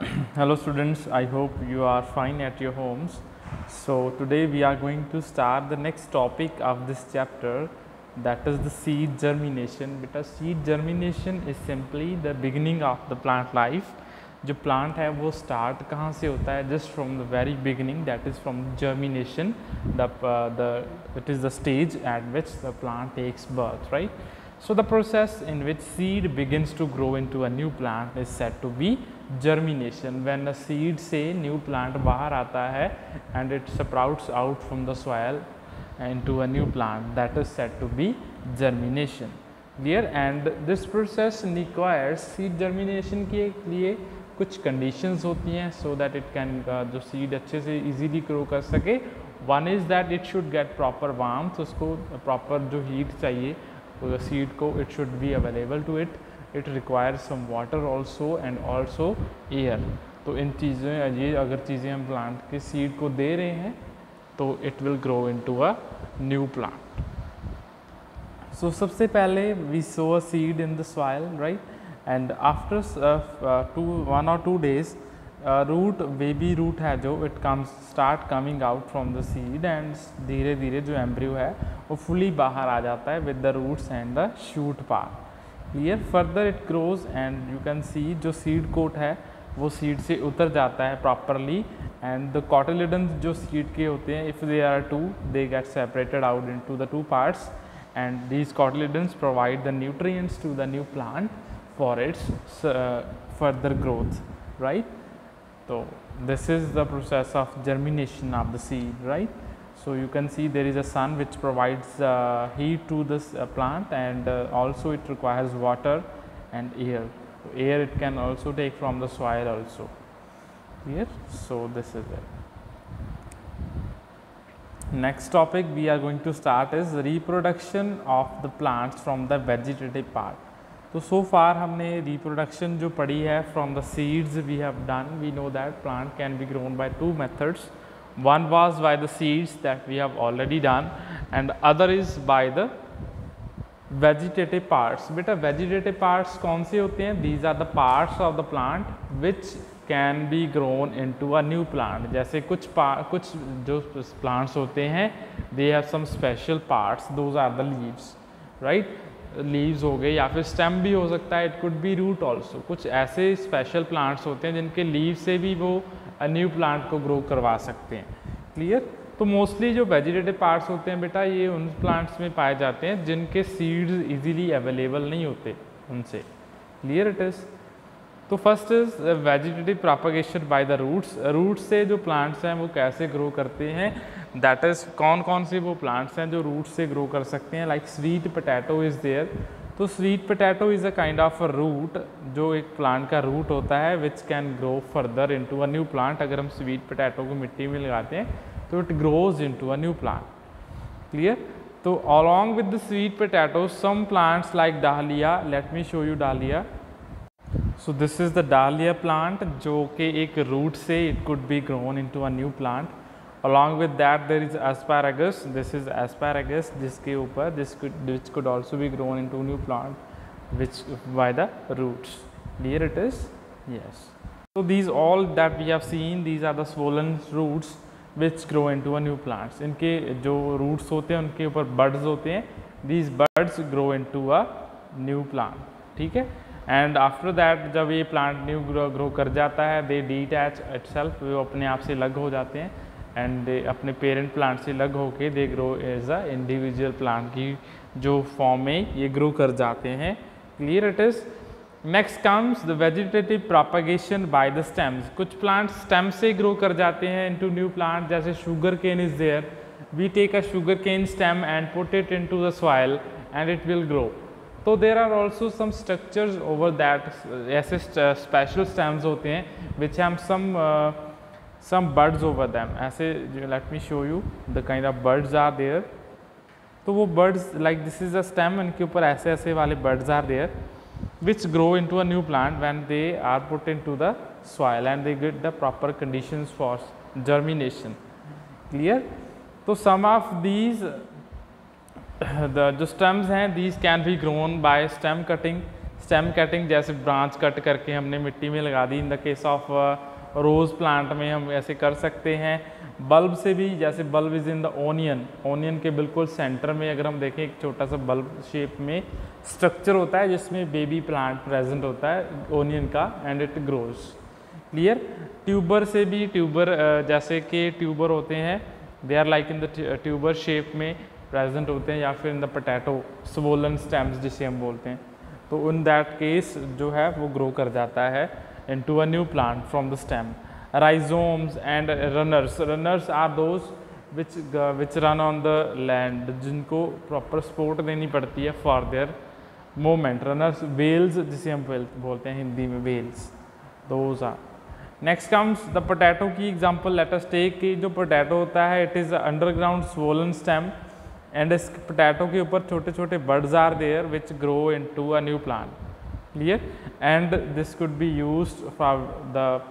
Hello students, I hope you are fine at your homes. So today we are going to start the next topic of this chapter that is the seed germination because seed germination is simply the beginning of the plant life. जो plant है वो start कहाँ से होता है just from the very beginning that is from germination the the it is the stage at which the plant takes birth right So the process in which seed begins to grow into a new plant is said to be germination when a seed से new plant बाहर आता है and it sprouts out from the soil and to a new plant that is set to be germination clear and this process require seed germination के लिए कुछ condition होती हैं so that it can जो seed अच्छे से easily grow कर सके। One is that it should get proper warm उसको प्रॉपर जो हीट चाहिए सीड को it should be available to it it require some water also and also air तो इन चीज़ें, ये अगर चीज़ें हम प्लांट के सीड को दे रहे हैं तो it will grow into a new plant so सबसे पहले we sow a seed in the soil right and after two one और two days root baby root है जो it comes start coming out from the seed and धीरे धीरे जो embryo है, वो फुली बाहर आ जाता है with the roots and the shoot part clear further it grows and you can see जो सीड कोट है, वो सीड से उतर जाता है प्रॉपरली एंड द कॉटिलिडन्स जो सीड के होते हैं if they are two they get separated out into the two parts and these cotyledons provide the nutrients to the new plant for its further growth right तो this is the process of germination of the seed, right. So, you can see there is a sun which provides uh, heat to this uh, plant and uh, also it requires water and air. So, air it can also take from the soil also here. So, this is it. Next topic we are going to start is reproduction of the plants from the vegetative part. तो सो फार हमने reproduction जो पढ़ी है from the seeds we have done we know that plant can be grown by two methods Was by the seeds that we have already done and other is by the vegetative parts बेटा vegetative parts कौन से होते हैं? These are the parts of the plant which can be grown into a new plant जैसे कुछ कुछ जो plants होते हैं they have some special parts those are the leaves right leaves हो गए, या फिर स्टेम भी हो सकता है. It could be root also कुछ ऐसे स्पेशल प्लांट्स होते हैं जिनके लीव से भी वो न्यू प्लांट को ग्रो करवा सकते हैं। क्लियर तो मोस्टली जो वेजिटेटिव पार्ट्स होते हैं बेटा, ये उन प्लांट्स में पाए जाते हैं जिनके सीड्स इजीली अवेलेबल नहीं होते उनसे। क्लियर इट इज़ तो first is vegetative propagation by the roots roots से जो प्लांट्स हैं वो कैसे ग्रो करते हैं? दैट इज़ कौन कौन से वो प्लांट्स हैं जो रूट से ग्रो कर सकते हैं? Like sweet potato is there तो sweet potato is a kind of a root जो एक प्लांट का रूट होता है which can grow further into a new plant अगर हम स्वीट पोटैटो को मिट्टी में लगाते हैं तो it grows into a new plant clear तो along with the sweet potato some plants like dahlia let me show you dahlia so this is the dahlia plant जो कि एक रूट से it could be grown into a new plant along with that there is asparagus this is asparagus जिसके ऊपर this could which could also be grown into new plant which by the roots clear it is yes so these all that we have seen these are the swollen roots which grow into a new plants इनके जो roots होते हैं उनके ऊपर buds होते हैं these buds grow into a new plant ठीक है एंड आफ्टर दैट जब ये प्लांट न्यू ग्रो ग्रो कर जाता है दे डीटैच इटसेल्फ वो अपने आप से अलग हो जाते हैं एंड अपने पेरेंट प्लांट से अलग होके they grow as a individual plant की जो फॉर्म में ये ग्रो कर जाते हैं। Clear it is next comes the vegetative propagation by the stems कुछ प्लांट स्टेम से ग्रो कर जाते हैं इनटू न्यू प्लांट जैसे sugar cane is there we take a sugar cane stem and put it into the soil and it will grow तो there are also some structures over that ऐसे special stems होते हैं which have some some birds over them ऐसे let me show you the kind of birds are there तो वो birds like this is a stem इनके ऊपर ऐसे ऐसे वाले birds are there which grow into a new plant when they are put into the soil and they get the proper conditions for germination clear तो some of these the जो stems हैं these can be grown by stem cutting stem cutting जैसे branch cut करके हमने मिट्टी में लगा दी in the case of rose plant में हम ऐसे कर सकते हैं। बल्ब से भी, जैसे bulb is in the onion onion के बिल्कुल सेंटर में अगर हम देखें, एक छोटा सा बल्ब शेप में स्ट्रक्चर होता है, जिसमें बेबी प्लांट प्रेजेंट होता है ओनियन का and it grows clear tuber से भी ट्यूबर जैसे कि ट्यूबर होते हैं they are like in the tuber shape में प्रेजेंट होते हैं, या फिर in the potato swollen stems जिसे हम बोलते हैं। तो इन दैट केस जो है, वो ग्रो कर जाता है। Into a new plant from the stem. Rhizomes and runners. Runners are those which uh, which run on the land जिनको proper support देनी पड़ती है for their movement. Runners whales जिसे हम बोलते हैं हिंदी में whales. Those are. Next comes the potato की example. Let us take कि जो potato होता है it is underground swollen stem and इस potato के ऊपर छोटे छोटे buds are there which grow into a new plant. Clear. And this could be used for the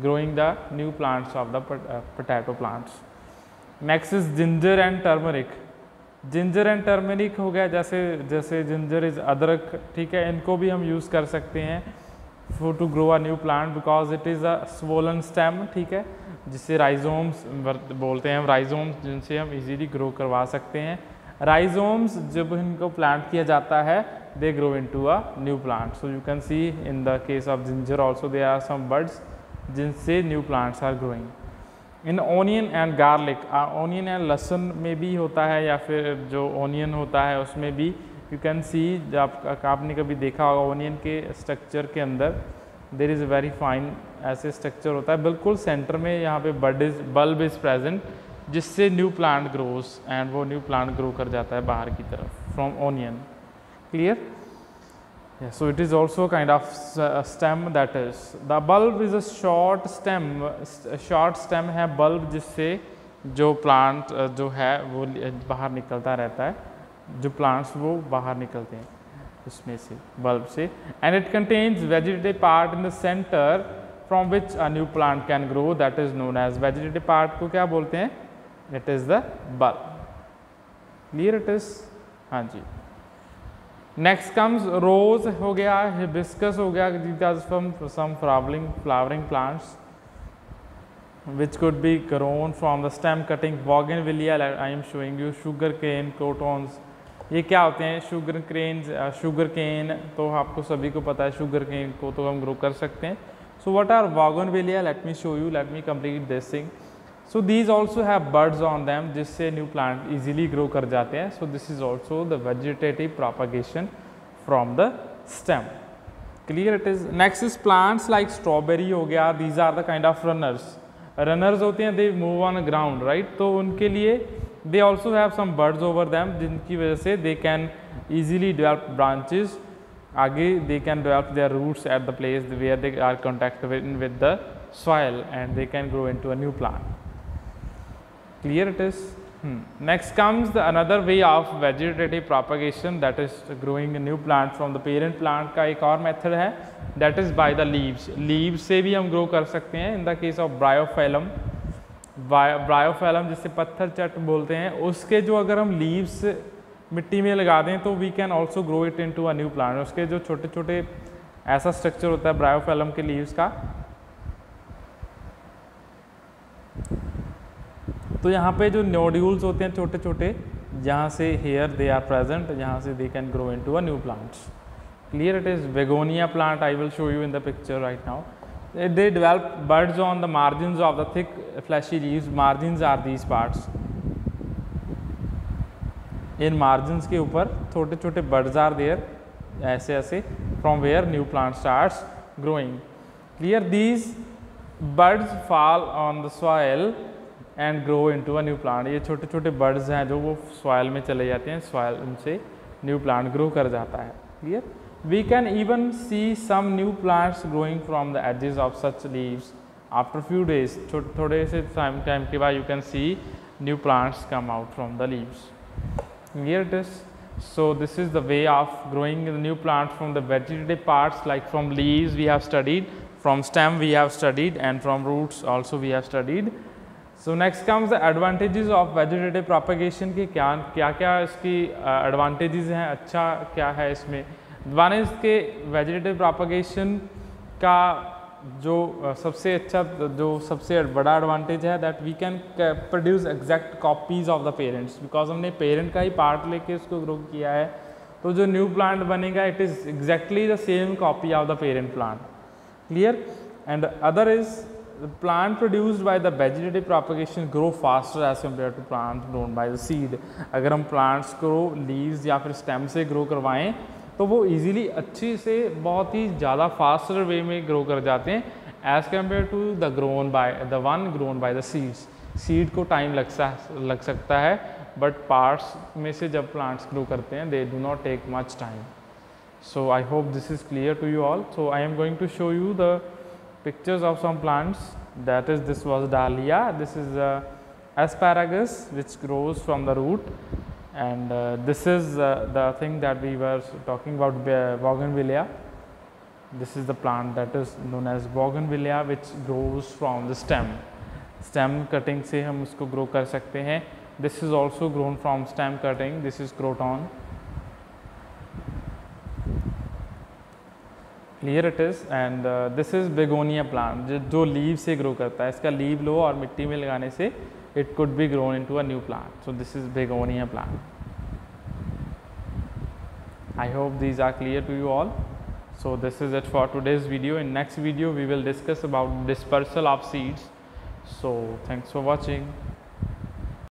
growing the new plants of the uh, potato plants. Next is ginger and turmeric. Ginger and turmeric हो गया जैसे जैसे ginger is अदरक ठीक है इनको भी हम यूज़ कर सकते हैं for to grow a new plant because it is a swollen stem ठीक है जिसे राइजोम्स बोलते हैं हम राइजोम्स जिनसे हम इजीली ग्रो करवा सकते हैं। राइजोम्स जब इनको प्लांट किया जाता है they grow into a new plant. So, you can see in the case of ginger also there are some buds जिनसे new plants are growing. In onion and garlic onion and लहसन में भी होता है या फिर जो ओनियन होता है उसमें भी यू कैन सी आप, आपने कभी देखा होगा ओनियन के स्ट्रक्चर के अंदर देर इज़ वेरी फाइन ऐसे स्ट्रक्चर होता है बिल्कुल सेंटर में यहाँ पे bud is bulb is present जिससे न्यू प्लांट ग्रोज एंड वो न्यू प्लांट ग्रो कर जाता है बाहर की तरफ़ from onion clear yeah, so it is also kind of a stem that is the bulb is a short stem short stem है bulb जिससे जो plant जो है वो बाहर निकलता रहता है जो plants वो बाहर निकलते हैं उसमें से bulb से and it contains vegetative part in the center from which a new plant can grow that is known as vegetative part को क्या बोलते हैं it is the bulb clear it is हाँ जी नेक्स्ट कम्स रोज हो गया hibiscus हो गया from some flowering flowering plants which could be grown from the stem cutting. Bougainvillea I am showing you sugar cane crotons ये क्या होते हैं? शुगर क्रेन शुगर केन तो आपको सभी को पता है शुगर केन को तो हम ग्रो कर सकते हैं। So what are wagon let me show you let me complete this thing So these also have birds on them जिससे न्यू प्लांट इजीली ग्रो कर जाते हैं so this is also the vegetative propagation from the stem clear it is next is plants like strawberry हो गया these are the kind of runners runners होते हैं they move on ground right तो उनके लिए they also have some birds over them जिनकी वजह से they can easily develop branches आगे they can develop their roots at the place where they are contact with the soil and they can grow into a new plant. Clear it is hmm. next comes the another way of vegetative propagation that is growing a new plant from the parent plant का एक और method है that is by the leaves leaves से भी हम grow कर सकते हैं in the case of bryophyllum ब्रायोफेलम जिसे पत्थर चट बोलते हैं उसके जो अगर हम लीव्स मिट्टी में लगा दें तो we can also grow it into a new plant उसके जो छोटे छोटे ऐसा स्ट्रक्चर होता है ब्रायोफेलम के लीव्स का तो यहाँ पे जो नोड्यूल्स होते हैं छोटे छोटे जहाँ से हेयर दे आर प्रेजेंट जहाँ से they can grow into a new plants clear it is begonia plant I will show you in the picture right now they develop birds on the margin of the thick fleshy leave margin are these parts in margin के ऊपर छोटे छोटे birds are there ऐसे ऐसे from where new plant start growing clear these birds fall on the soil and grow into a new plant ये छोटे छोटे birds हैं जो वो सॉयल में चले जाते हैं सॉयल उनसे न्यू प्लांट ग्रो कर जाता है. Clear we can even see some new plants growing from the edges of such leaves after few days थोड़े से टाइम टाइम के बाद you can see new plants come out from the leaves clear it is so, this is the way of growing the new plant from the vegetative parts, like from leaves we have studied, from stem we have studied, and from roots also we have studied. So next comes the advantages of vegetative propagation के क्या क्या क्या इसकी advantages हैं अच्छा क्या है इसमें? वन इज़ के वेजिटेटिव प्रोपगेशन का जो सबसे अच्छा जो सबसे बड़ा एडवांटेज है that we can produce exact copies of the parents because हमने पेरेंट का ही पार्ट लेके उसको ग्रो किया है। तो जो न्यू प्लांट बनेगा it is exactly the same copy of the parent plant clear and other is plant produced by the vegetative propagation grow faster as compare to plant grown by the seed अगर हम plants को leaves या फिर stem से grow करवाएँ तो वो easily अच्छी से बहुत ही ज़्यादा फास्टर वे में ग्रो कर जाते हैं as compare to the grown by the one grown by the seeds seed को टाइम लग सा, लग सकता है बट पार्ट्स में से जब प्लांट्स ग्रो करते हैं they do not take much time so, I hope this is clear to you all. So, I am going to show you the pictures of some plants that is this was dahlia this is uh, asparagus which grows from the root and uh, this is uh, the thing that we were talking about bougainvillea this is the plant that is known as bougainvillea which grows from the stem stem cutting से हम उसको grow कर सकते हैं this is also grown from stem cutting this is croton Clear it is and this is begonia plant जो leave से grow करता है, इसका लीव लो और मिट्टी में लगाने से it could be grown in to a new plant so this is begonia plant I hope these are clear to you all so, this is it for today's video. In next video, we will discuss about dispersal of seeds. So, thanks for watching.